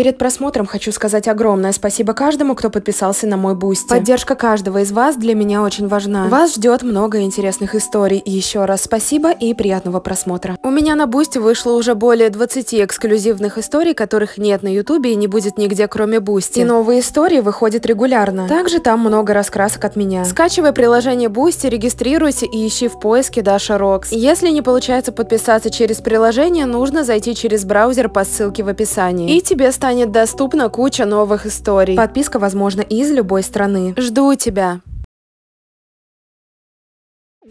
Перед просмотром хочу сказать огромное спасибо каждому, кто подписался на мой Boosty. Поддержка каждого из вас для меня очень важна. Вас ждет много интересных историй. Еще раз спасибо и приятного просмотра. У меня на Boosty вышло уже более 20 эксклюзивных историй, которых нет на ютубе и не будет нигде кроме Boosty. И новые истории выходят регулярно. Также там много раскрасок от меня. Скачивай приложение Boosty, регистрируйся и ищи в поиске Даша Рокс. Если не получается подписаться через приложение, нужно зайти через браузер по ссылке в описании. И тебе станет доступна куча новых историй. Подписка возможна из любой страны. Жду тебя!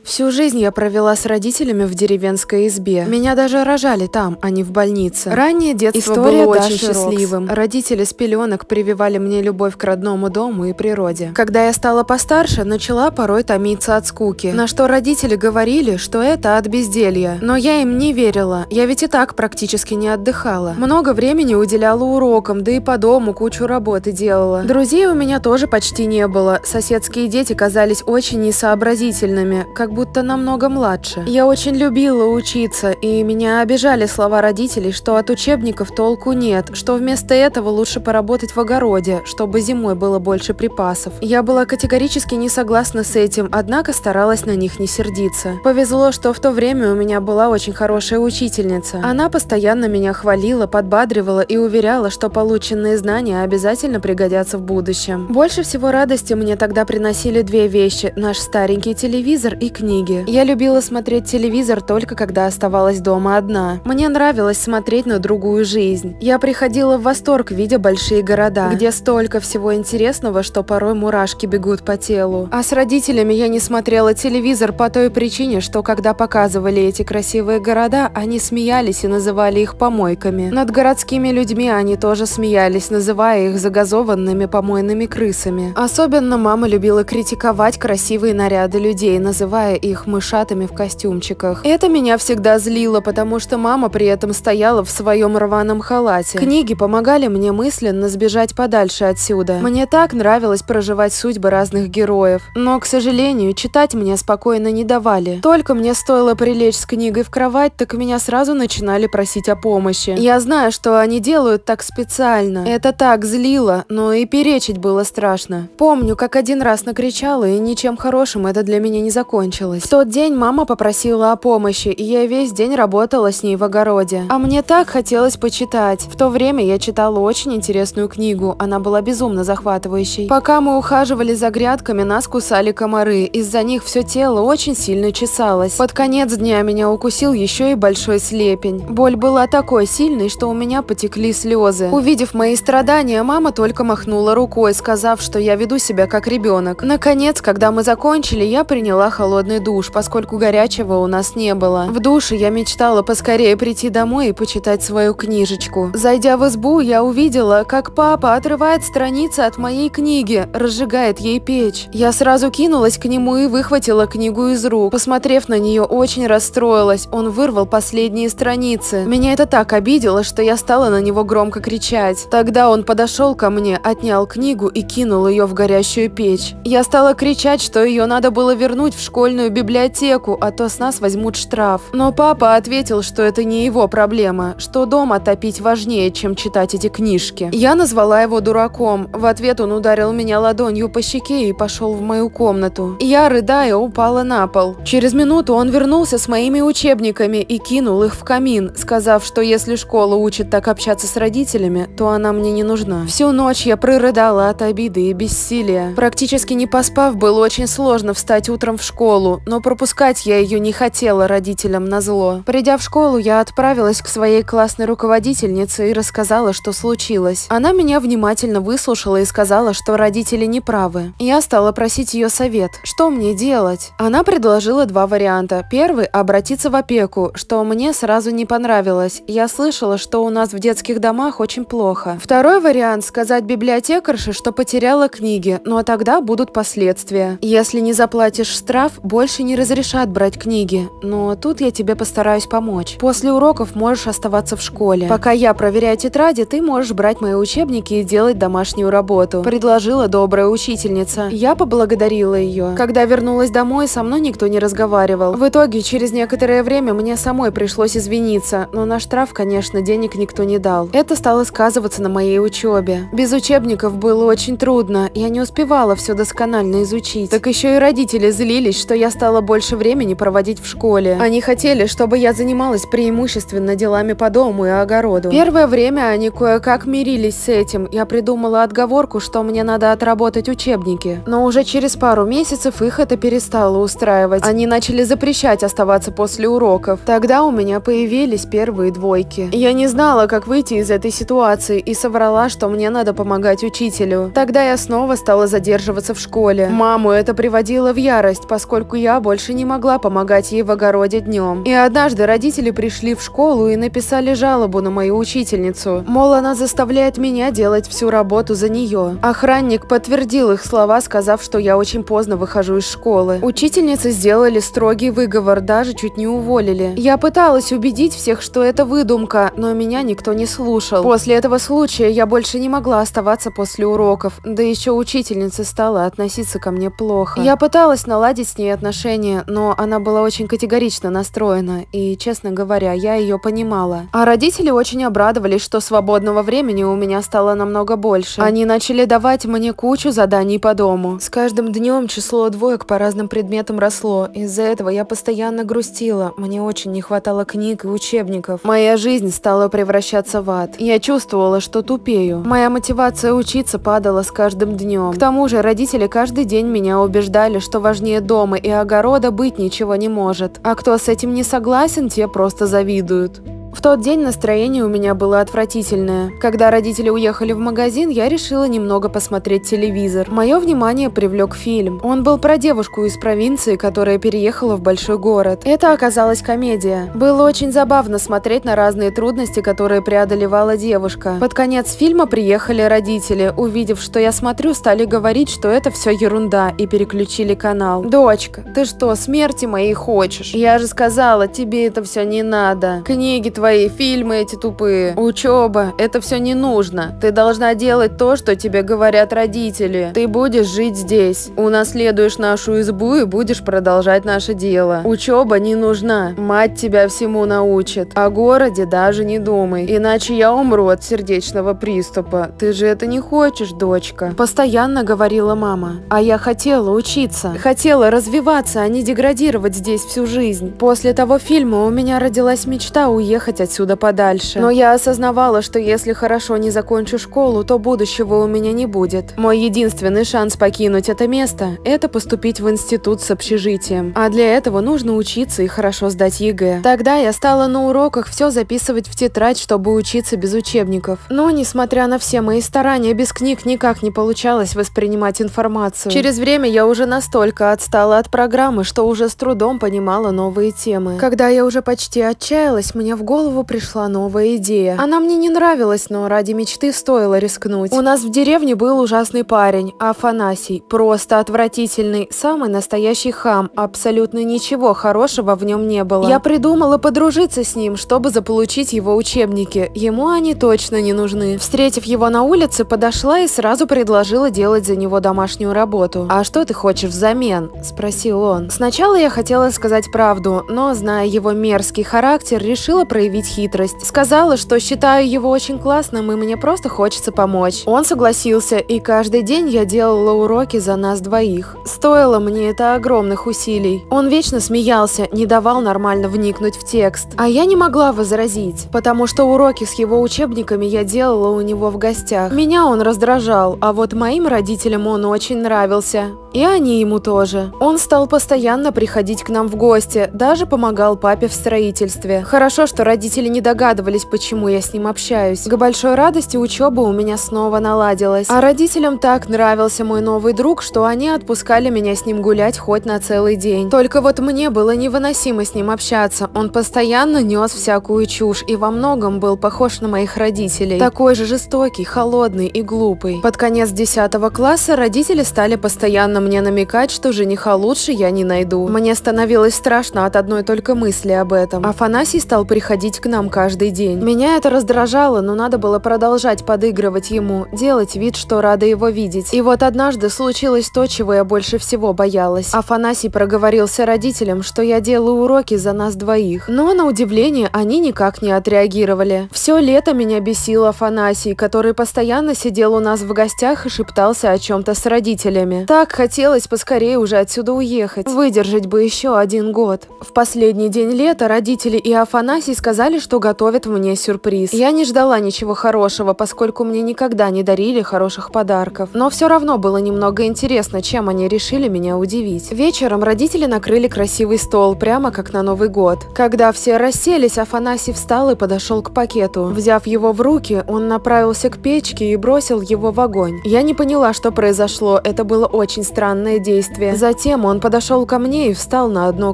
Всю жизнь я провела с родителями в деревенской избе. Меня даже рожали там, а не в больнице. Раннее детство История было очень счастливым. Рокс. Родители с пеленок прививали мне любовь к родному дому и природе. Когда я стала постарше, начала порой томиться от скуки. На что родители говорили, что это от безделья. Но я им не верила, я ведь и так практически не отдыхала. Много времени уделяла урокам, да и по дому кучу работы делала. Друзей у меня тоже почти не было. Соседские дети казались очень несообразительными, как как будто намного младше. Я очень любила учиться, и меня обижали слова родителей, что от учебников толку нет, что вместо этого лучше поработать в огороде, чтобы зимой было больше припасов. Я была категорически не согласна с этим, однако старалась на них не сердиться. Повезло, что в то время у меня была очень хорошая учительница. Она постоянно меня хвалила, подбадривала и уверяла, что полученные знания обязательно пригодятся в будущем. Больше всего радости мне тогда приносили две вещи – наш старенький телевизор и книги. Я любила смотреть телевизор только когда оставалась дома одна. Мне нравилось смотреть на другую жизнь. Я приходила в восторг, видя большие города, где столько всего интересного, что порой мурашки бегут по телу. А с родителями я не смотрела телевизор по той причине, что когда показывали эти красивые города, они смеялись и называли их помойками. Над городскими людьми они тоже смеялись, называя их загазованными помойными крысами. Особенно мама любила критиковать красивые наряды людей, называя называя их мышатами в костюмчиках. Это меня всегда злило, потому что мама при этом стояла в своем рваном халате. Книги помогали мне мысленно сбежать подальше отсюда. Мне так нравилось проживать судьбы разных героев. Но, к сожалению, читать мне спокойно не давали. Только мне стоило прилечь с книгой в кровать, так меня сразу начинали просить о помощи. Я знаю, что они делают так специально. Это так злило, но и перечить было страшно. Помню, как один раз накричала, и ничем хорошим это для меня не закончилось закончилась. В тот день мама попросила о помощи, и я весь день работала с ней в огороде. А мне так хотелось почитать. В то время я читала очень интересную книгу, она была безумно захватывающей. Пока мы ухаживали за грядками, нас кусали комары, из-за них все тело очень сильно чесалось. Под конец дня меня укусил еще и большой слепень. Боль была такой сильной, что у меня потекли слезы. Увидев мои страдания, мама только махнула рукой, сказав, что я веду себя как ребенок. Наконец, когда мы закончили, я приняла холодный холодный душ, поскольку горячего у нас не было. В душе я мечтала поскорее прийти домой и почитать свою книжечку. Зайдя в избу, я увидела, как папа отрывает страницы от моей книги, разжигает ей печь. Я сразу кинулась к нему и выхватила книгу из рук. Посмотрев на нее, очень расстроилась. Он вырвал последние страницы. Меня это так обидело, что я стала на него громко кричать. Тогда он подошел ко мне, отнял книгу и кинул ее в горящую печь. Я стала кричать, что ее надо было вернуть в школьную школьную библиотеку, а то с нас возьмут штраф. Но папа ответил, что это не его проблема, что дома топить важнее, чем читать эти книжки. Я назвала его дураком. В ответ он ударил меня ладонью по щеке и пошел в мою комнату. Я, рыдая, упала на пол. Через минуту он вернулся с моими учебниками и кинул их в камин, сказав, что если школа учит так общаться с родителями, то она мне не нужна. Всю ночь я прорыдала от обиды и бессилия. Практически не поспав, было очень сложно встать утром в школу, школу, но пропускать я ее не хотела родителям на зло. Придя в школу, я отправилась к своей классной руководительнице и рассказала, что случилось. Она меня внимательно выслушала и сказала, что родители не правы. Я стала просить ее совет, что мне делать. Она предложила два варианта. Первый – обратиться в опеку, что мне сразу не понравилось. Я слышала, что у нас в детских домах очень плохо. Второй вариант – сказать библиотекарше, что потеряла книги, но тогда будут последствия. Если не заплатишь штраф, больше не разрешат брать книги, но тут я тебе постараюсь помочь. После уроков можешь оставаться в школе. Пока я проверяю тетради, ты можешь брать мои учебники и делать домашнюю работу», – предложила добрая учительница. Я поблагодарила ее. Когда вернулась домой, со мной никто не разговаривал. В итоге, через некоторое время мне самой пришлось извиниться, но на штраф, конечно, денег никто не дал. Это стало сказываться на моей учебе. Без учебников было очень трудно, я не успевала все досконально изучить. Так еще и родители злились, что я стала больше времени проводить в школе. Они хотели, чтобы я занималась преимущественно делами по дому и огороду. Первое время они кое-как мирились с этим. Я придумала отговорку, что мне надо отработать учебники. Но уже через пару месяцев их это перестало устраивать. Они начали запрещать оставаться после уроков. Тогда у меня появились первые двойки. Я не знала, как выйти из этой ситуации и соврала, что мне надо помогать учителю. Тогда я снова стала задерживаться в школе. Маму это приводило в ярость, поскольку я больше не могла помогать ей в огороде днем. И однажды родители пришли в школу и написали жалобу на мою учительницу. Мол, она заставляет меня делать всю работу за нее. Охранник подтвердил их слова, сказав, что я очень поздно выхожу из школы. Учительницы сделали строгий выговор, даже чуть не уволили. Я пыталась убедить всех, что это выдумка, но меня никто не слушал. После этого случая я больше не могла оставаться после уроков, да еще учительница стала относиться ко мне плохо. Я пыталась наладить с ней отношения, но она была очень категорично настроена, и, честно говоря, я ее понимала. А родители очень обрадовались, что свободного времени у меня стало намного больше. Они начали давать мне кучу заданий по дому. С каждым днем число двоек по разным предметам росло. Из-за этого я постоянно грустила. Мне очень не хватало книг и учебников. Моя жизнь стала превращаться в ад. Я чувствовала, что тупею. Моя мотивация учиться падала с каждым днем. К тому же родители каждый день меня убеждали, что важнее дома и огорода быть ничего не может. А кто с этим не согласен, те просто завидуют. В тот день настроение у меня было отвратительное. Когда родители уехали в магазин, я решила немного посмотреть телевизор. Мое внимание привлек фильм. Он был про девушку из провинции, которая переехала в большой город. Это оказалась комедия. Было очень забавно смотреть на разные трудности, которые преодолевала девушка. Под конец фильма приехали родители. Увидев, что я смотрю, стали говорить, что это все ерунда, и переключили канал. «Дочка, ты что, смерти моей хочешь? Я же сказала, тебе это все не надо. Книги твои фильмы эти тупые. Учеба, это все не нужно. Ты должна делать то, что тебе говорят родители. Ты будешь жить здесь. Унаследуешь нашу избу и будешь продолжать наше дело. Учеба не нужна. Мать тебя всему научит. О городе даже не думай. Иначе я умру от сердечного приступа. Ты же это не хочешь, дочка. Постоянно говорила мама. А я хотела учиться. Хотела развиваться, а не деградировать здесь всю жизнь. После того фильма у меня родилась мечта уехать уехать отсюда подальше. Но я осознавала, что если хорошо не закончу школу, то будущего у меня не будет. Мой единственный шанс покинуть это место – это поступить в институт с общежитием. А для этого нужно учиться и хорошо сдать ЕГЭ. Тогда я стала на уроках все записывать в тетрадь, чтобы учиться без учебников. Но, несмотря на все мои старания, без книг никак не получалось воспринимать информацию. Через время я уже настолько отстала от программы, что уже с трудом понимала новые темы. Когда я уже почти отчаялась, мне в голову голову пришла новая идея. Она мне не нравилась, но ради мечты стоило рискнуть. У нас в деревне был ужасный парень, Афанасий. Просто отвратительный, самый настоящий хам. Абсолютно ничего хорошего в нем не было. Я придумала подружиться с ним, чтобы заполучить его учебники. Ему они точно не нужны. Встретив его на улице, подошла и сразу предложила делать за него домашнюю работу. «А что ты хочешь взамен?» – спросил он. Сначала я хотела сказать правду, но, зная его мерзкий характер, решила проявить проявить хитрость. Сказала, что считаю его очень классным и мне просто хочется помочь. Он согласился, и каждый день я делала уроки за нас двоих. Стоило мне это огромных усилий. Он вечно смеялся, не давал нормально вникнуть в текст. А я не могла возразить, потому что уроки с его учебниками я делала у него в гостях. Меня он раздражал, а вот моим родителям он очень нравился. И они ему тоже. Он стал постоянно приходить к нам в гости, даже помогал папе в строительстве. Хорошо, что родители родители не догадывались, почему я с ним общаюсь. К большой радости учеба у меня снова наладилась. А родителям так нравился мой новый друг, что они отпускали меня с ним гулять хоть на целый день. Только вот мне было невыносимо с ним общаться. Он постоянно нес всякую чушь и во многом был похож на моих родителей. Такой же жестокий, холодный и глупый. Под конец 10 класса родители стали постоянно мне намекать, что жениха лучше я не найду. Мне становилось страшно от одной только мысли об этом. Афанасий стал приходить к нам каждый день. Меня это раздражало, но надо было продолжать подыгрывать ему, делать вид, что рада его видеть. И вот однажды случилось то, чего я больше всего боялась. Афанасий проговорился родителям, что я делаю уроки за нас двоих. Но, на удивление, они никак не отреагировали. Все лето меня бесил Афанасий, который постоянно сидел у нас в гостях и шептался о чем-то с родителями. Так хотелось поскорее уже отсюда уехать. Выдержать бы еще один год. В последний день лета родители и Афанасий сказали, что готовят мне сюрприз. Я не ждала ничего хорошего, поскольку мне никогда не дарили хороших подарков. Но все равно было немного интересно, чем они решили меня удивить. Вечером родители накрыли красивый стол, прямо как на Новый год. Когда все расселись, Афанасий встал и подошел к пакету. Взяв его в руки, он направился к печке и бросил его в огонь. Я не поняла, что произошло, это было очень странное действие. Затем он подошел ко мне и встал на одно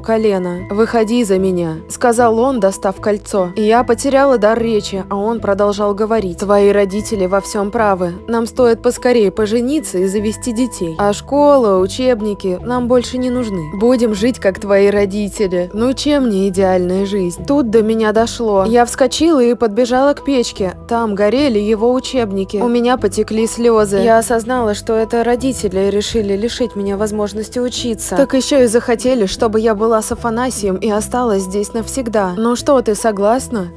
колено. «Выходи за меня», — сказал он, достав кольцо. И я потеряла дар речи, а он продолжал говорить. «Твои родители во всем правы. Нам стоит поскорее пожениться и завести детей. А школа, учебники нам больше не нужны. Будем жить, как твои родители. Ну чем не идеальная жизнь?» Тут до меня дошло. Я вскочила и подбежала к печке. Там горели его учебники. У меня потекли слезы. Я осознала, что это родители решили лишить меня возможности учиться. Так еще и захотели, чтобы я была с Афанасием и осталась здесь навсегда. Ну что, ты согласна?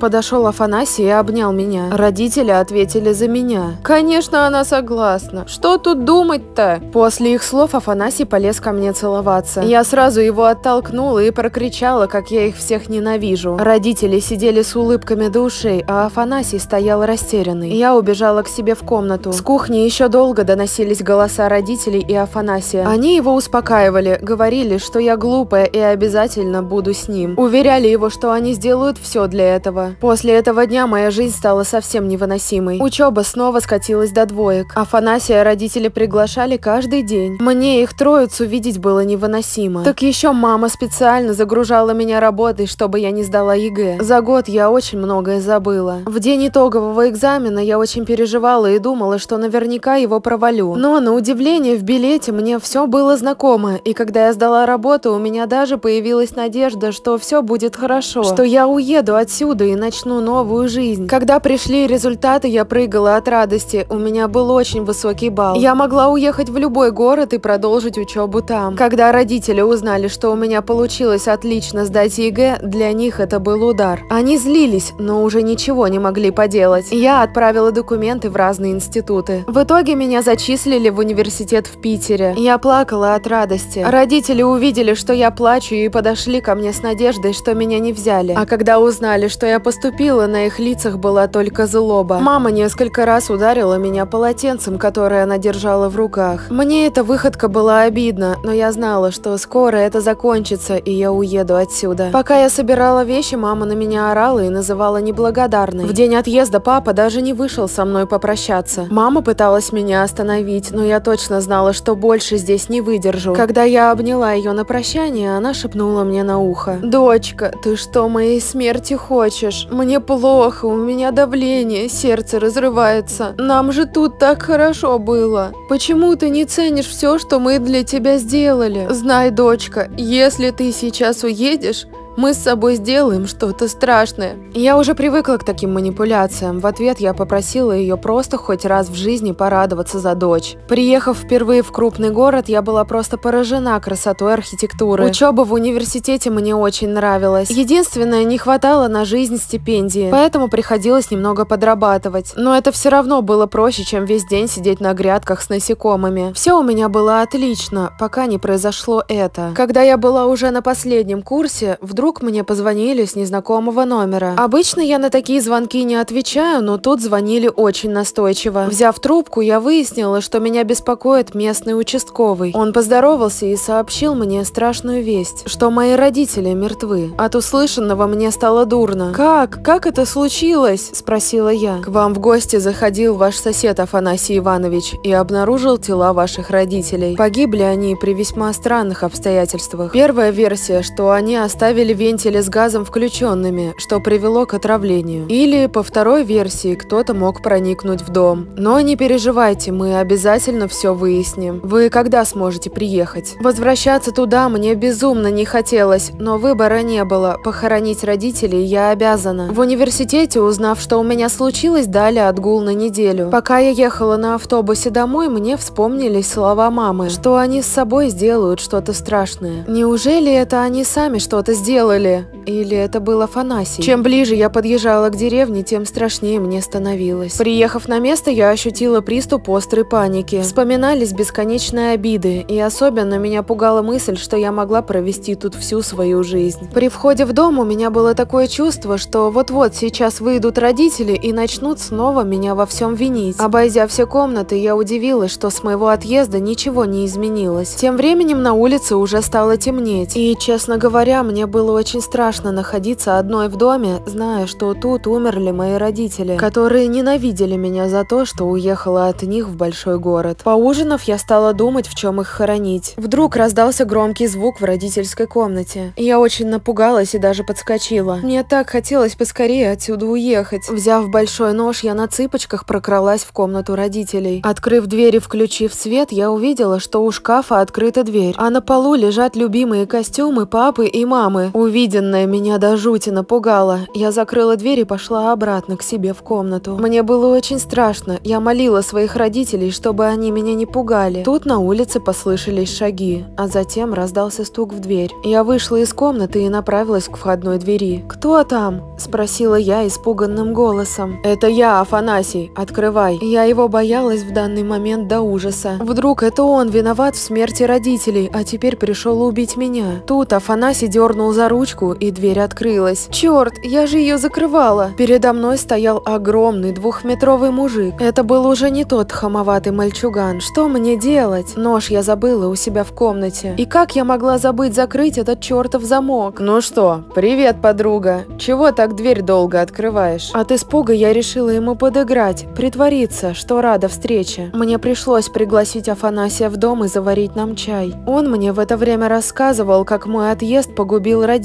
Подошел Афанасий и обнял меня. Родители ответили за меня. Конечно, она согласна. Что тут думать-то? После их слов Афанасий полез ко мне целоваться. Я сразу его оттолкнула и прокричала, как я их всех ненавижу. Родители сидели с улыбками до ушей, а Афанасий стоял растерянный. Я убежала к себе в комнату. С кухни еще долго доносились голоса родителей и Афанасия. Они его успокаивали, говорили, что я глупая и обязательно буду с ним. Уверяли его, что они сделают все для этого. После этого дня моя жизнь стала совсем невыносимой. Учеба снова скатилась до двоек. Афанасия родители приглашали каждый день. Мне их троицу видеть было невыносимо. Так еще мама специально загружала меня работой, чтобы я не сдала ЕГЭ. За год я очень многое забыла. В день итогового экзамена я очень переживала и думала, что наверняка его провалю. Но, на удивление, в билете мне все было знакомо, и когда я сдала работу, у меня даже появилась надежда, что все будет хорошо, что я уеду отсюда и начну новую жизнь. Когда пришли результаты, я прыгала от радости, у меня был очень высокий балл. Я могла уехать в любой город и продолжить учебу там. Когда родители узнали, что у меня получилось отлично сдать ЕГЭ, для них это был удар. Они злились, но уже ничего не могли поделать. Я отправила документы в разные институты. В итоге меня зачислили в университет в Питере. Я плакала от радости. Родители увидели, что я плачу и подошли ко мне с надеждой, что меня не взяли. А когда узнали, что я поступила, на их лицах была только злоба. Мама несколько раз ударила меня полотенцем, которое она держала в руках. Мне эта выходка была обидна, но я знала, что скоро это закончится, и я уеду отсюда. Пока я собирала вещи, мама на меня орала и называла неблагодарной. В день отъезда папа даже не вышел со мной попрощаться. Мама пыталась меня остановить, но я точно знала, что больше здесь не выдержу. Когда я обняла ее на прощание, она шепнула мне на ухо. «Дочка, ты что, моей смерти хочешь? Мне плохо, у меня давление, сердце разрывается. Нам же тут так хорошо было. Почему ты не ценишь все, что мы для тебя сделали? Знай, дочка, если ты сейчас уедешь, мы с собой сделаем что-то страшное. Я уже привыкла к таким манипуляциям. В ответ я попросила ее просто хоть раз в жизни порадоваться за дочь. Приехав впервые в крупный город, я была просто поражена красотой архитектуры. Учеба в университете мне очень нравилась. Единственное, не хватало на жизнь стипендии, поэтому приходилось немного подрабатывать. Но это все равно было проще, чем весь день сидеть на грядках с насекомыми. Все у меня было отлично, пока не произошло это. Когда я была уже на последнем курсе, вдруг вдруг мне позвонили с незнакомого номера. Обычно я на такие звонки не отвечаю, но тут звонили очень настойчиво. Взяв трубку, я выяснила, что меня беспокоит местный участковый. Он поздоровался и сообщил мне страшную весть, что мои родители мертвы. От услышанного мне стало дурно. «Как? Как это случилось?» – спросила я. «К вам в гости заходил ваш сосед Афанасий Иванович и обнаружил тела ваших родителей. Погибли они при весьма странных обстоятельствах. Первая версия, что они оставили вентили с газом включенными, что привело к отравлению. Или, по второй версии, кто-то мог проникнуть в дом. Но не переживайте, мы обязательно все выясним. Вы когда сможете приехать? Возвращаться туда мне безумно не хотелось, но выбора не было. Похоронить родителей я обязана. В университете, узнав, что у меня случилось, дали отгул на неделю. Пока я ехала на автобусе домой, мне вспомнились слова мамы, что они с собой сделают что-то страшное. Неужели это они сами что-то сделали? Или это был Афанасий? Чем ближе я подъезжала к деревне, тем страшнее мне становилось. Приехав на место, я ощутила приступ острой паники. Вспоминались бесконечные обиды, и особенно меня пугала мысль, что я могла провести тут всю свою жизнь. При входе в дом у меня было такое чувство, что вот-вот сейчас выйдут родители и начнут снова меня во всем винить. Обойдя все комнаты, я удивилась, что с моего отъезда ничего не изменилось. Тем временем на улице уже стало темнеть, и, честно говоря, мне было очень страшно находиться одной в доме, зная, что тут умерли мои родители, которые ненавидели меня за то, что уехала от них в большой город. Поужинав, я стала думать, в чем их хоронить. Вдруг раздался громкий звук в родительской комнате. Я очень напугалась и даже подскочила. Мне так хотелось поскорее отсюда уехать. Взяв большой нож, я на цыпочках прокралась в комнату родителей. Открыв дверь и включив свет, я увидела, что у шкафа открыта дверь, а на полу лежат любимые костюмы папы и мамы. Увиденное меня до жути напугало. Я закрыла дверь и пошла обратно к себе в комнату. Мне было очень страшно. Я молила своих родителей, чтобы они меня не пугали. Тут на улице послышались шаги, а затем раздался стук в дверь. Я вышла из комнаты и направилась к входной двери. «Кто там?» – спросила я испуганным голосом. «Это я, Афанасий. Открывай». Я его боялась в данный момент до ужаса. Вдруг это он виноват в смерти родителей, а теперь пришел убить меня. Тут Афанасий дернул за ручку, и дверь открылась. Черт, я же ее закрывала. Передо мной стоял огромный двухметровый мужик. Это был уже не тот хамоватый мальчуган. Что мне делать? Нож я забыла у себя в комнате. И как я могла забыть закрыть этот чертов замок? Ну что, привет, подруга. Чего так дверь долго открываешь? От испуга я решила ему подыграть, притвориться, что рада встрече. Мне пришлось пригласить Афанасия в дом и заварить нам чай. Он мне в это время рассказывал, как мой отъезд погубил родителей,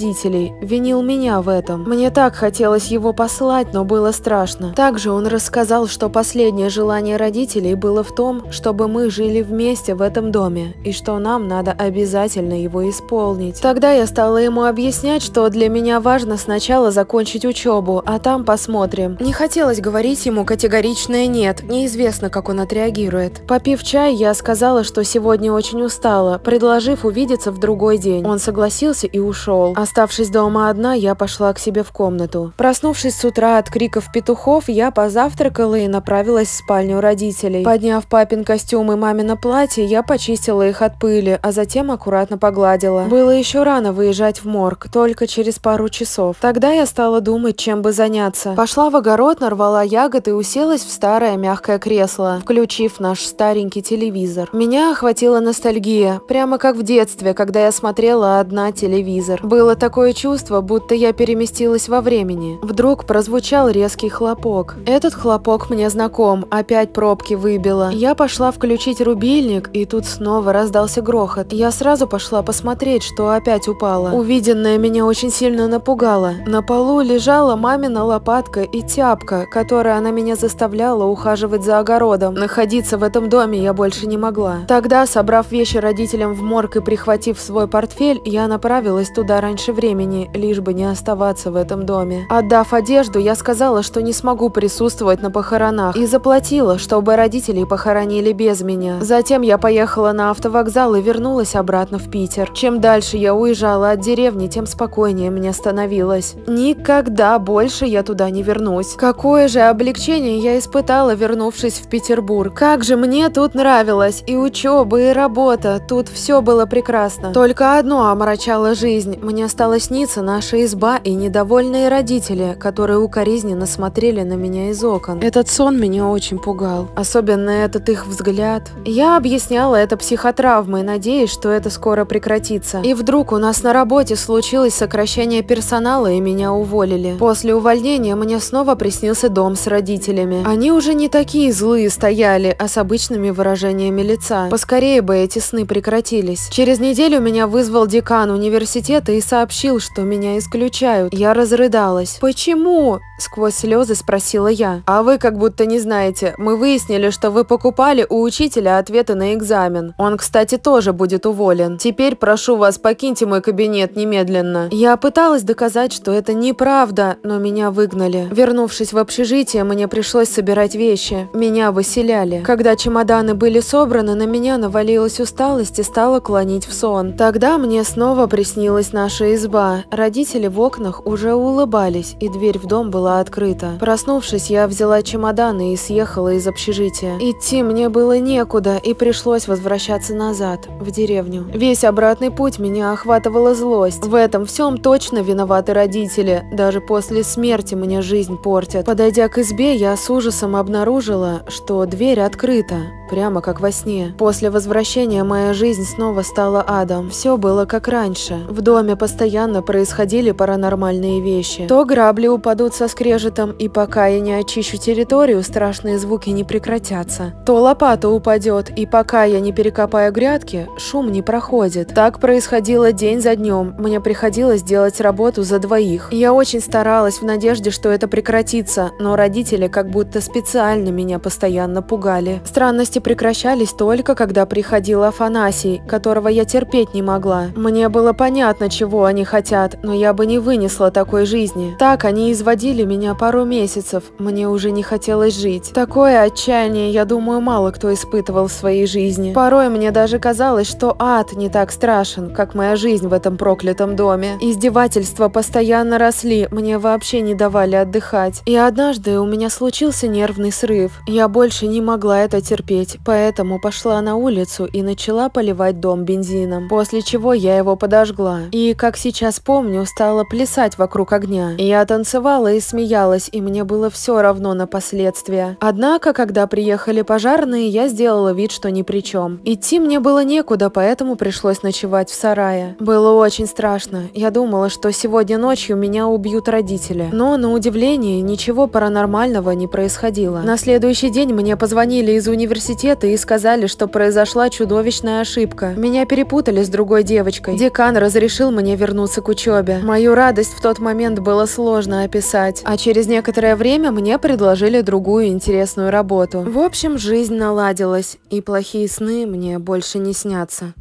винил меня в этом. Мне так хотелось его послать, но было страшно. Также он рассказал, что последнее желание родителей было в том, чтобы мы жили вместе в этом доме, и что нам надо обязательно его исполнить. Тогда я стала ему объяснять, что для меня важно сначала закончить учебу, а там посмотрим. Не хотелось говорить ему категоричное «нет», неизвестно, как он отреагирует. Попив чай, я сказала, что сегодня очень устала, предложив увидеться в другой день. Он согласился и ушел. Оставшись дома одна, я пошла к себе в комнату. Проснувшись с утра от криков петухов, я позавтракала и направилась в спальню родителей. Подняв папин костюм и мамино платье, я почистила их от пыли, а затем аккуратно погладила. Было еще рано выезжать в морг, только через пару часов. Тогда я стала думать, чем бы заняться. Пошла в огород, нарвала ягод и уселась в старое мягкое кресло, включив наш старенький телевизор. Меня охватила ностальгия, прямо как в детстве, когда я смотрела одна телевизор. Было такое чувство, будто я переместилась во времени. Вдруг прозвучал резкий хлопок. Этот хлопок мне знаком, опять пробки выбило. Я пошла включить рубильник, и тут снова раздался грохот. Я сразу пошла посмотреть, что опять упало. Увиденное меня очень сильно напугало. На полу лежала мамина лопатка и тяпка, которой она меня заставляла ухаживать за огородом. Находиться в этом доме я больше не могла. Тогда, собрав вещи родителям в морг и прихватив свой портфель, я направилась туда раньше времени, лишь бы не оставаться в этом доме. Отдав одежду, я сказала, что не смогу присутствовать на похоронах и заплатила, чтобы родители похоронили без меня. Затем я поехала на автовокзал и вернулась обратно в Питер. Чем дальше я уезжала от деревни, тем спокойнее мне становилось. Никогда больше я туда не вернусь. Какое же облегчение я испытала, вернувшись в Петербург. Как же мне тут нравилось. И учеба, и работа. Тут все было прекрасно. Только одно омрачало жизнь. Мне стала сниться наша изба и недовольные родители, которые укоризненно смотрели на меня из окон. Этот сон меня очень пугал, особенно этот их взгляд. Я объясняла это психотравмой, надеясь, что это скоро прекратится. И вдруг у нас на работе случилось сокращение персонала и меня уволили. После увольнения мне снова приснился дом с родителями. Они уже не такие злые стояли, а с обычными выражениями лица. Поскорее бы эти сны прекратились. Через неделю меня вызвал декан университета и сообщил, что меня исключают. Я разрыдалась. «Почему?» – сквозь слезы спросила я. «А вы как будто не знаете. Мы выяснили, что вы покупали у учителя ответы на экзамен. Он, кстати, тоже будет уволен. Теперь прошу вас, покиньте мой кабинет немедленно». Я пыталась доказать, что это неправда, но меня выгнали. Вернувшись в общежитие, мне пришлось собирать вещи. Меня выселяли. Когда чемоданы были собраны, на меня навалилась усталость и стала клонить в сон. Тогда мне снова приснилась наша изба. Родители в окнах уже улыбались, и дверь в дом была открыта. Проснувшись, я взяла чемоданы и съехала из общежития. Идти мне было некуда, и пришлось возвращаться назад, в деревню. Весь обратный путь меня охватывала злость. В этом всем точно виноваты родители. Даже после смерти мне жизнь портят. Подойдя к избе, я с ужасом обнаружила, что дверь открыта, прямо как во сне. После возвращения моя жизнь снова стала адом. Все было как раньше. В доме постоянно происходили паранормальные вещи. То грабли упадут со скрежетом, и пока я не очищу территорию, страшные звуки не прекратятся. То лопата упадет, и пока я не перекопаю грядки, шум не проходит. Так происходило день за днем. Мне приходилось делать работу за двоих. Я очень старалась в надежде, что это прекратится, но родители как будто специально меня постоянно пугали. Странности прекращались только, когда приходил Афанасий, которого я терпеть не могла. Мне было понятно, чего они хотят, но я бы не вынесла такой жизни. Так они изводили меня пару месяцев, мне уже не хотелось жить. Такое отчаяние, я думаю, мало кто испытывал в своей жизни. Порой мне даже казалось, что ад не так страшен, как моя жизнь в этом проклятом доме. Издевательства постоянно росли, мне вообще не давали отдыхать. И однажды у меня случился нервный срыв. Я больше не могла это терпеть, поэтому пошла на улицу и начала поливать дом бензином, после чего я его подожгла. И, как сейчас помню, стала плясать вокруг огня. Я танцевала и смеялась, и мне было все равно на последствия. Однако, когда приехали пожарные, я сделала вид, что ни при чем. Идти мне было некуда, поэтому пришлось ночевать в сарае. Было очень страшно. Я думала, что сегодня ночью меня убьют родители. Но, на удивление, ничего паранормального не происходило. На следующий день мне позвонили из университета и сказали, что произошла чудовищная ошибка. Меня перепутали с другой девочкой. Декан разрешил мне вернуться к учебе. Мою радость в тот момент было сложно описать. А через некоторое время мне предложили другую интересную работу. В общем, жизнь наладилась, и плохие сны мне больше не снятся.